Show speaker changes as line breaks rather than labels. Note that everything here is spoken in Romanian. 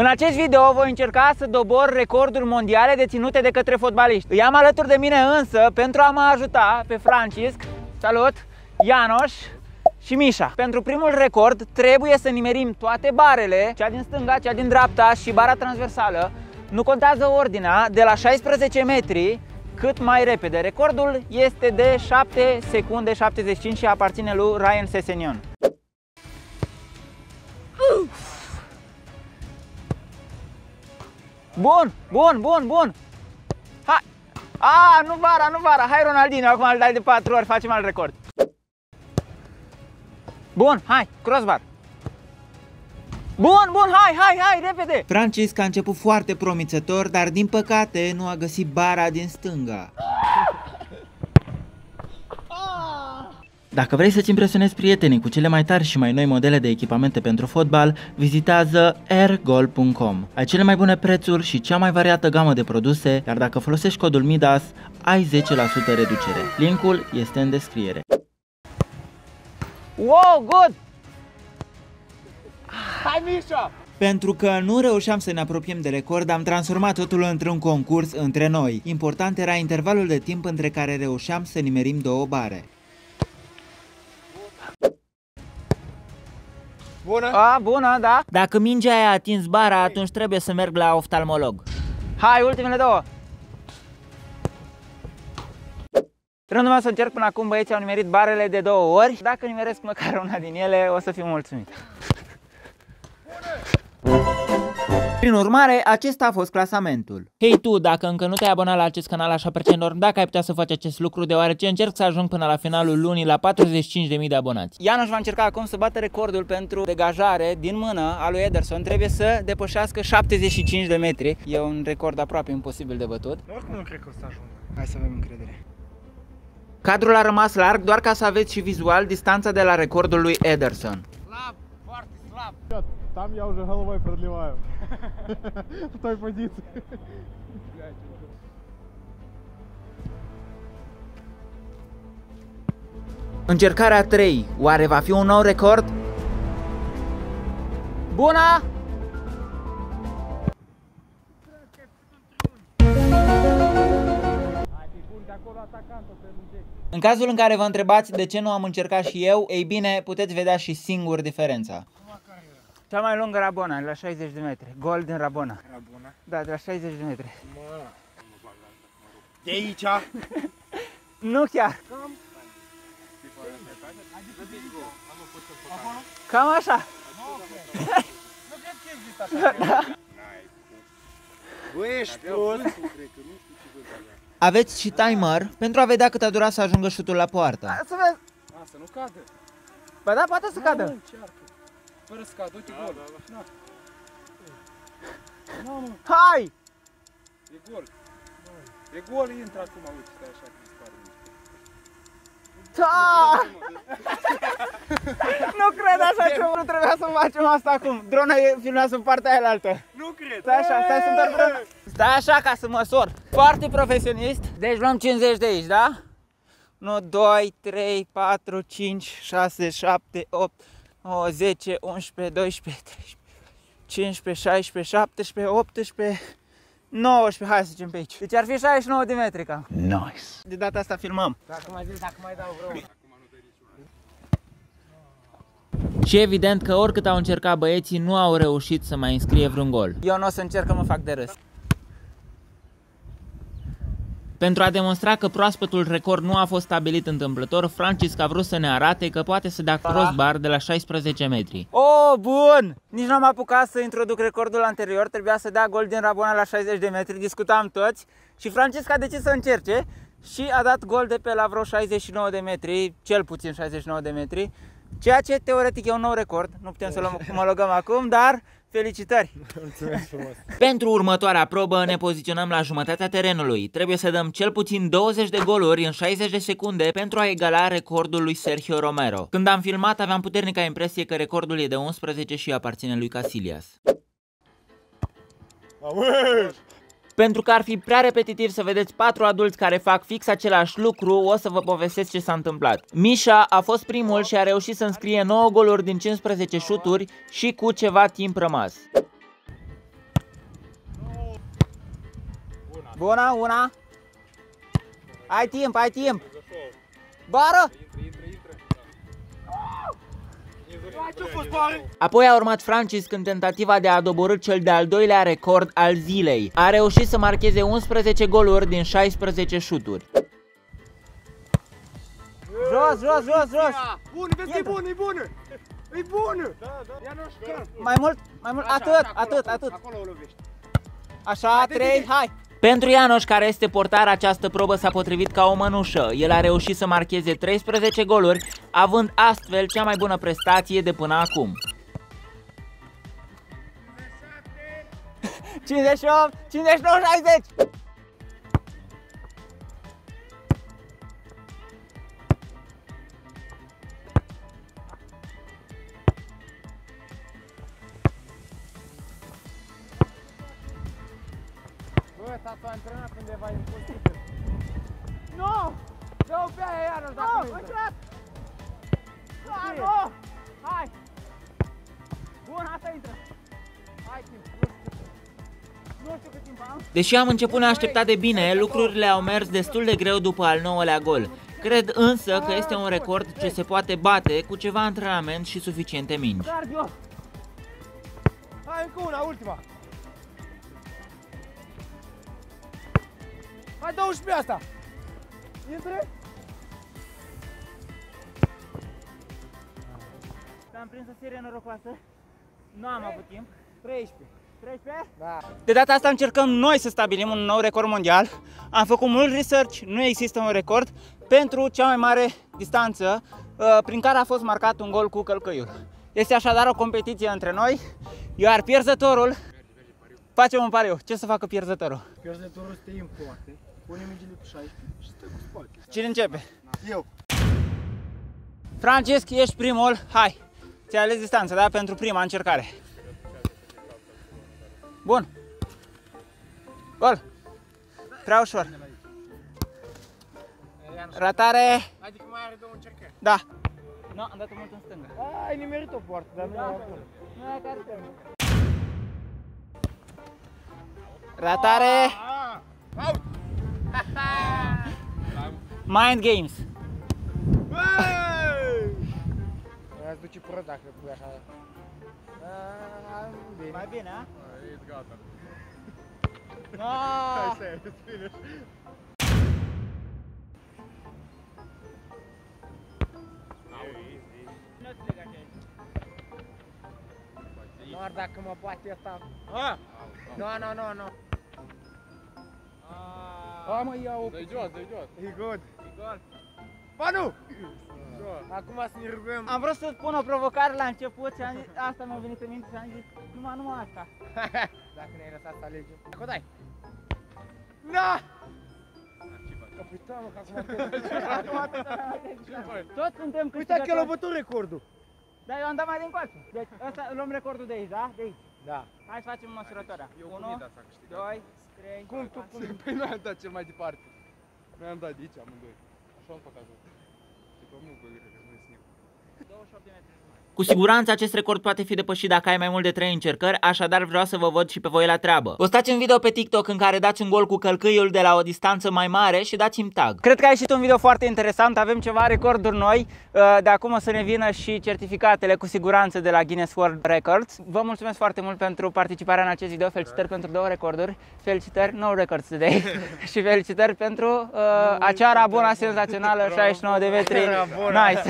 În acest video voi încerca să dobor recorduri mondiale deținute de către fotbaliști. Îi am alături de mine însă pentru a mă ajuta pe Francisc, salut, Ianoș și Mișa. Pentru primul record trebuie să nimerim toate barele, cea din stânga, cea din dreapta și bara transversală. Nu contează ordinea, de la 16 metri cât mai repede. Recordul este de 7 secunde 75 și aparține lui Ryan Sesenion. Bun, bun, bun, bun. Hai. A, nu vara, nu vara. Hai Ronaldinho, acum îl dai de 4 ori, facem alt record. Bun, hai, crossbar. Bun, bun, hai, hai, hai, repede! Francisc a început foarte promițător, dar din păcate nu a găsit bara din stânga. Dacă vrei să-ți impresionezi prietenii cu cele mai tari și mai noi modele de echipamente pentru fotbal, vizitează airgol.com. Ai cele mai bune prețuri și cea mai variată gamă de produse, iar dacă folosești codul MIDAS, ai 10% reducere. Linkul este în descriere. Wow, good! Hai, Mișa! Pentru că nu reușeam să ne apropiem de record, am transformat totul într-un concurs între noi. Important era intervalul de timp între care reușeam să nimerim două bare.
Bună!
A, bună, da? Dacă mingea aia a atins bara, atunci trebuie să merg la oftalmolog. Hai, ultimele două! Rândul meu să încerc până acum, băieții au nimerit barele de două ori. Dacă nimeresc măcar una din ele, o să fiu mulțumit. Prin urmare, acesta a fost clasamentul. Hei tu, dacă încă nu te-ai abonat la acest canal, așa pe enorm, dacă ai putea să faci acest lucru, deoarece încerc să ajung până la finalul lunii la 45.000 de abonați. Ianoș va încerca acum să bată recordul pentru degajare din mână a lui Ederson. Trebuie să depășească 75 de metri. E un record aproape imposibil de bătut.
Oricum nu cred că o să ajungă. Hai să avem încredere.
Cadrul a rămas larg doar ca să aveți și vizual distanța de la recordul lui Ederson.
Slab, foarte slab. Там я уже головой продлеваю. В той позиции.
Încercarea 3. Oare va fi un nou record? Bună! În cazul în care vă întrebați de ce nu am încercat și eu, ei bine, puteți vedea și singur diferența. Cea mai lungă Rabona, la 60 de metri. Gol din Rabona.
Rabona?
Da, de la 60 de metri.
Mă. De aici?
nu chiar.
Cam.
Cam așa.
Nu cred că există așa. Da. Bă, ești prost.
Aveți și timer pentru a vedea cât a durat să ajungă șutul la poartă. Să vezi.
A, să nu cadă.
Bă, da, poate să cadă.
Fără să cadă, uite gol. Da, da. mă.
Hai!
E gol. E gol, intră acum, uite, stai așa cum dispare.
Da! nu cred așa ceva, nu trebuia să facem asta acum. Drona e filmează în partea aia altă.
Nu cred.
Stai așa, stai să întorc drona. Stai așa ca să măsor. Foarte profesionist. Deci luăm 50 de aici, da? 1, 2, 3, 4, 5, 6, 7, 8, 9, 10, 11, 12, 13, 15, 16, 17, 18, 19, hai să zicem pe aici. Deci ar fi 69 de metri cam. Nice. De data asta filmăm.
Dacă mai zis, dacă mai dau vreo.
Și evident că oricât au încercat băieții, nu au reușit să mai înscrie vreun gol. Eu nu o să încerc că mă fac de râs. Pentru a demonstra că proaspătul record nu a fost stabilit întâmplător, Francisc a vrut să ne arate că poate să dea crossbar de la 16 metri. Oh, bun! Nici nu am apucat să introduc recordul anterior, trebuia să dea gol din Rabona la 60 de metri, discutam toți și Francisc a decis să încerce și a dat gol de pe la vreo 69 de metri, cel puțin 69 de metri, ceea ce teoretic e un nou record, nu putem să-l omologăm acum, dar Felicitări!
Mulțumesc frumos!
Pentru următoarea probă ne poziționăm la jumătatea terenului. Trebuie să dăm cel puțin 20 de goluri în 60 de secunde pentru a egala recordul lui Sergio Romero. Când am filmat aveam puternica impresie că recordul e de 11 și aparține lui Casillas.
Auzi!
Pentru că ar fi prea repetitiv să vedeți patru adulți care fac fix același lucru, o să vă povestesc ce s-a întâmplat. Misha a fost primul și a reușit să înscrie 9 goluri din 15 șuturi și cu ceva timp rămas. Bună, una! Ai timp, ai timp! Bară! Apoi a urmat Francis în tentativa de a doborâ cel de-al doilea record al zilei. A reușit să marcheze 11 goluri din 16 șuturi. Jos, jos, jos, jos!
Bun, vezi că e bună, e bună! E bună! Da, da. Ia nu știu.
Mai mult, mai mult, atât, atât, atât.
Acolo o lovești.
Așa, trei, hai! Pentru Ianoș, care este portar, această probă s-a potrivit ca o mănușă. El a reușit să marcheze 13 goluri, având astfel cea mai bună prestație de până acum. 58, 59, 60!
Bă, tata a antrenat undeva imposibil. Nu! Dă-o pe aia iarăși dacă nu intră.
Ah, nu! Hai! Bun, asta intră!
Hai timp,
Nu știu cât timp am. Deși am început neașteptat de bine, lucrurile au mers destul de greu după al nouălea gol. Cred însă că este un record ce se poate bate cu ceva antrenament și suficiente mingi.
Cardio! Hai încă una, ultima! Hai 12 pe asta! Intre?
Am prins o serie norocoasă. Nu am avut timp.
13.
13?
Da.
De data asta încercăm noi să stabilim un nou record mondial. Am făcut mult research, nu există un record pentru cea mai mare distanță uh, prin care a fost marcat un gol cu călcăiul. Este așadar o competiție între noi, iar pierzătorul facem un pariu. Ce să facă pierzătorul?
Pierzătorul stă în poate, pune mingile pe 16 și stă cu spate.
Cine începe?
Eu.
Francesc, ești primul. Hai! Ți-ai ales distanța, da? Pentru prima încercare. Bun. Gol. Prea ușor. Ratare.
Adică mai are două încercări.
Da. Nu, am dat-o mult în stânga.
Ai nimerit o poartă, dar nu e bună.
Nu e care Ratare.
Ah! Out!
Mind games.
Băi! Ați duce pură dacă pui așa. Ah, Bine.
Mai bine, a?
Ești gata.
Ah.
Hai să finish. Doar dacă mă poate asta. Ah! Nu, nu, nu, nu. Ah, mă, iau.
Dă-i jos, dă-i jos.
E good. E good. Panu! Acum să ne rugăm.
Am vrut să-ți pun o provocare la început și am zis, asta mi-a venit în minte și am zis, numai, numai asta.
Dacă ne-ai lăsat să alegem. Acum dai. Na! Că putea, mă, că acum
Toți suntem
Uite că el a
câștigători.
bătut recordul.
Da, eu am dat mai din coace. Deci ăsta, luăm recordul de aici, da? De aici.
Da.
Hai să facem măsurătoarea.
Eu cu
1,
Nida s-a câștigat.
2, 3,
Cum tu, cum?
Păi noi am dat cel mai departe. Noi am dat de aici amândoi. Așa am făcut acolo. Și pe muncă, cred că nu snip.
28 de metri. Cu siguranță acest record poate fi depășit dacă ai mai mult de 3 încercări, așadar vreau să vă văd și pe voi la treabă. Postați un video pe TikTok în care dați un gol cu călcâiul de la o distanță mai mare și dați-mi tag. Cred că a ieșit un video foarte interesant, avem ceva recorduri noi, Uh, de acum o să ne vină și certificatele cu siguranță de la Guinness World Records. Vă mulțumesc foarte mult pentru participarea în acest video, felicitări pentru două recorduri, felicitări, no records today și felicitări pentru uh, acea rabona senzațională 69 de metri.
Rabona.
Nice!